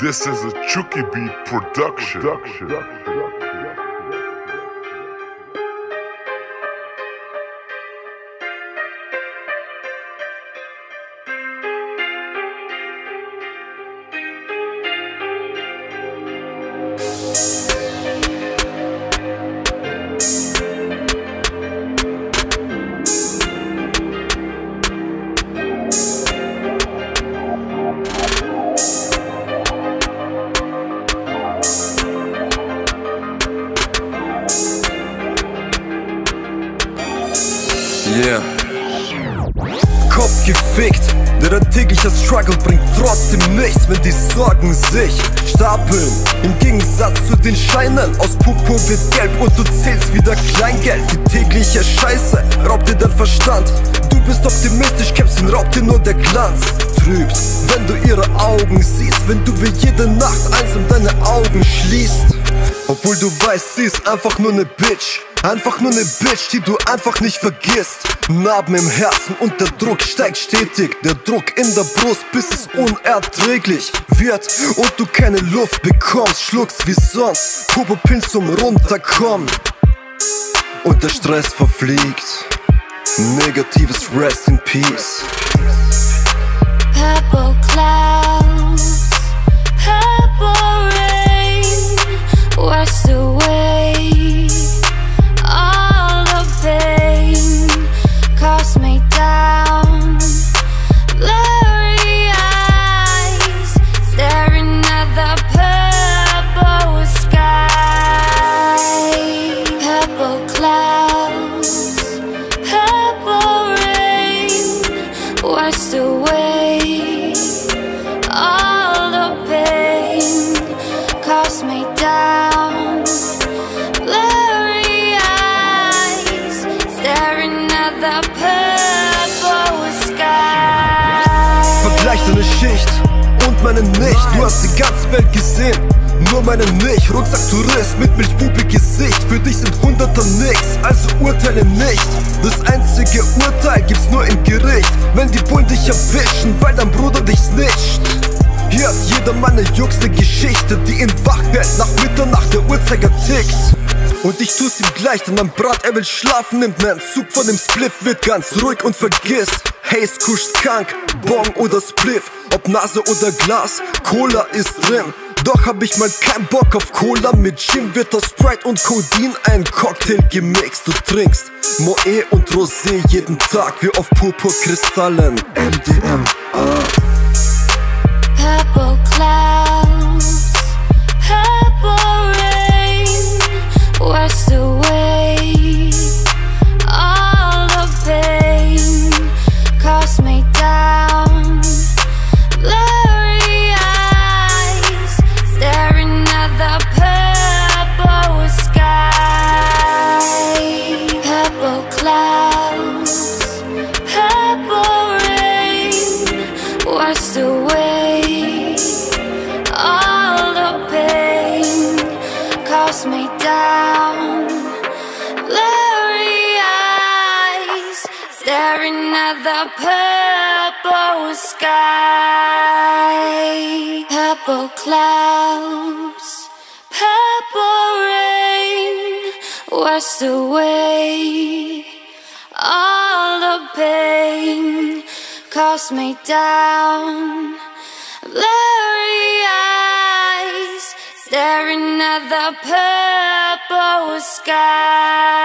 This is a Chucky Beat production. Yeah. Kopf gefickt, denn dein täglicher Struggle bringt trotzdem nichts, wenn die Sorgen sich stapeln. Im Gegensatz zu den Scheinen, aus Popo wird gelb und du zählst wieder Kleingeld. Die tägliche Scheiße raubt dir dein Verstand. Du bist optimistisch, und raubt dir nur der Glanz. Trübt, wenn du ihre Augen siehst, wenn du wie jede Nacht einsam deine Augen schließt. Obwohl du weißt, sie ist einfach nur ne Bitch. Einfach nur ne Bitch, die du einfach nicht vergisst. Narben im Herzen und der Druck steigt stetig. Der Druck in der Brust, bis es unerträglich wird und du keine Luft bekommst. Schluckst wie sonst, Pupillen zum Runterkommen. Und der Stress verfliegt. Negatives Rest in Peace. Deine Schicht und meine nicht. Du hast die ganze Welt gesehen, nur meine nicht. Rucksack Tourist mit Milchbubi-Gesicht. Für dich sind Hunderter nix, also urteile nicht. Das einzige Urteil gibt's nur im Gericht. Wenn die Bullen dich erwischen, weil dein Bruder dich snitcht. Hat jeder meine Jungs ne Geschichte, die ihn wach hält nach Mitternacht, der Uhrzeiger tickt. Und ich tu's ihm gleich, denn mein Brat, er will schlafen, nimmt nen Zug von dem Spliff, wird ganz ruhig und vergisst. Haze, Kusch, Skunk, Bong oder Spliff, ob Nase oder Glas, Cola ist drin. Doch hab ich mal keinen Bock auf Cola, mit Gin wird aus Sprite und Codein ein Cocktail gemixt. Du trinkst Moe und Rosé jeden Tag, wie auf Purpurkristallen. MDMA. fly staring at the purple sky. Purple clouds, purple rain, away all the pain, me down. Blurry eyes, staring at the purple sky.